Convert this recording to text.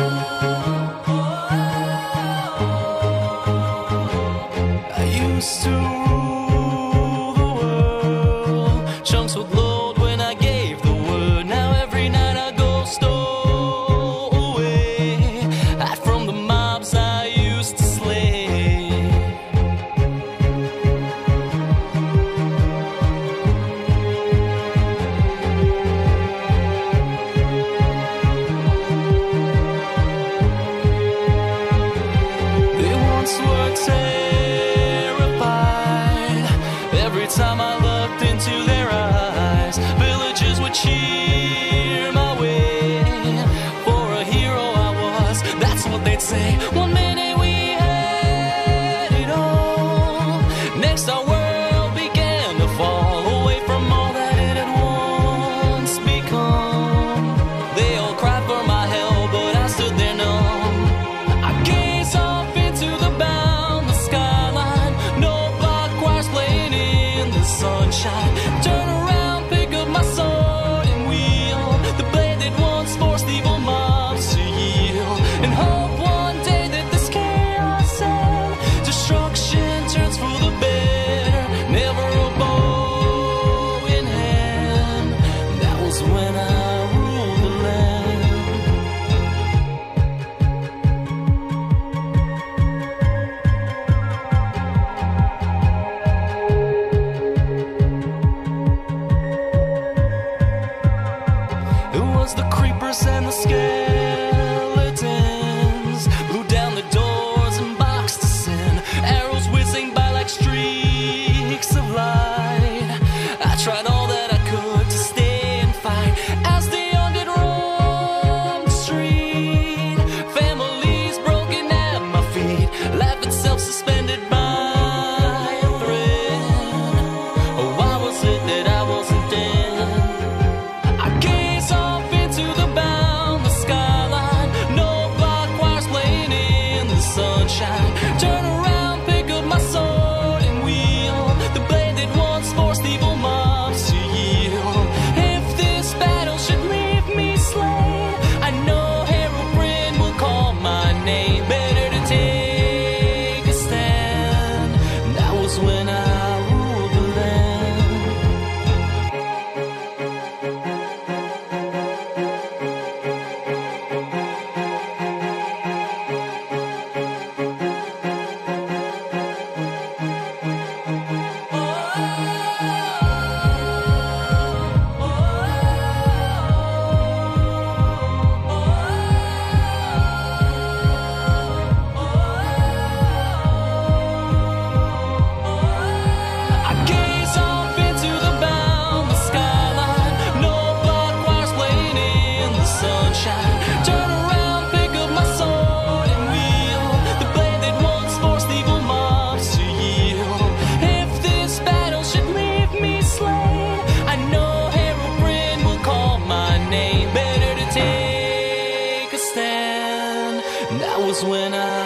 I used to Words. were. 下 and the skeletons blew down the doors and boxed. Arrows whizzing by like streaks of light. I try not. when I